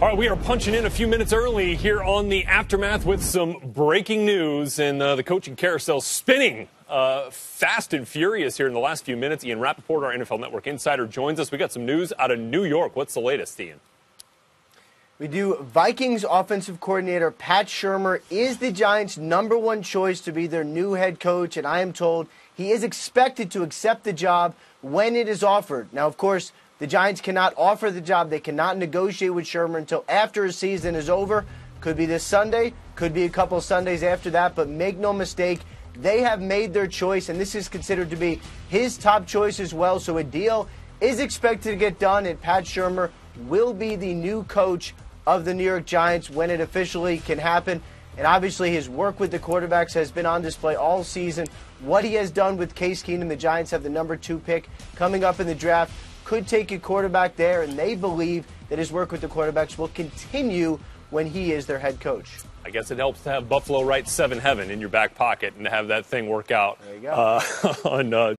All right, we are punching in a few minutes early here on the aftermath with some breaking news, and uh, the coaching carousel spinning uh, fast and furious here in the last few minutes. Ian Rapoport, our NFL Network insider, joins us. We got some news out of New York. What's the latest, Ian? We do. Vikings offensive coordinator Pat Shurmur is the Giants' number one choice to be their new head coach, and I am told he is expected to accept the job when it is offered. Now, of course, the Giants cannot offer the job. They cannot negotiate with Shurmur until after his season is over. Could be this Sunday, could be a couple Sundays after that, but make no mistake, they have made their choice, and this is considered to be his top choice as well. So a deal is expected to get done, and Pat Shurmur will be the new coach of the New York Giants when it officially can happen. And obviously, his work with the quarterbacks has been on display all season. What he has done with Case Keenum, the Giants have the number two pick coming up in the draft could take a quarterback there, and they believe that his work with the quarterbacks will continue when he is their head coach. I guess it helps to have Buffalo right seven heaven in your back pocket and to have that thing work out. There you go. Uh, on uh,